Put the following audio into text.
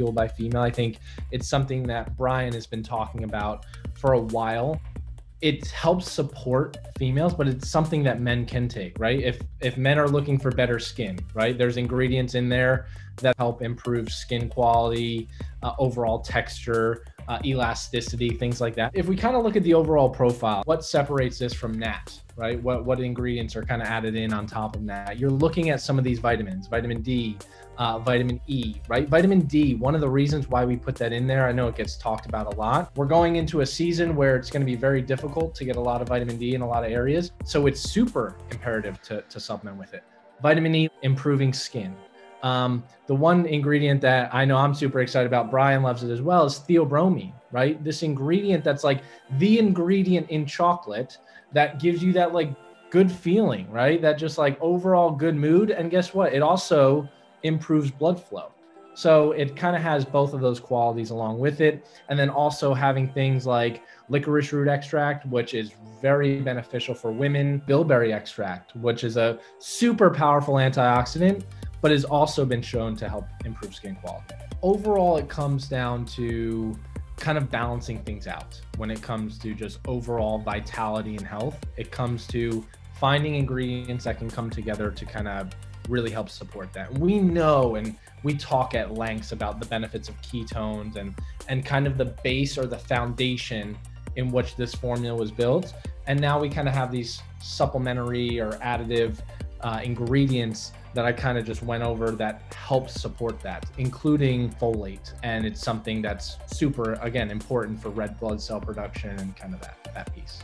fueled by female. I think it's something that Brian has been talking about for a while. It helps support females, but it's something that men can take, right? If if men are looking for better skin, right? There's ingredients in there that help improve skin quality, uh, overall texture, uh, elasticity, things like that. If we kind of look at the overall profile, what separates this from Nat, right? What what ingredients are kind of added in on top of Nat? You're looking at some of these vitamins, vitamin D, uh, vitamin E, right? Vitamin D, one of the reasons why we put that in there, I know it gets talked about a lot. We're going into a season where it's going to be very difficult to get a lot of vitamin D in a lot of areas. So it's super imperative to, to supplement with it. Vitamin E, improving skin. Um, the one ingredient that I know I'm super excited about, Brian loves it as well, is theobromine, right? This ingredient that's like the ingredient in chocolate that gives you that like good feeling, right? That just like overall good mood. And guess what? It also improves blood flow. So it kind of has both of those qualities along with it. And then also having things like licorice root extract, which is very beneficial for women, bilberry extract, which is a super powerful antioxidant but has also been shown to help improve skin quality. Overall, it comes down to kind of balancing things out when it comes to just overall vitality and health. It comes to finding ingredients that can come together to kind of really help support that. We know and we talk at lengths about the benefits of ketones and and kind of the base or the foundation in which this formula was built. And now we kind of have these supplementary or additive uh, ingredients that I kind of just went over that helps support that, including folate. And it's something that's super, again, important for red blood cell production and kind of that, that piece.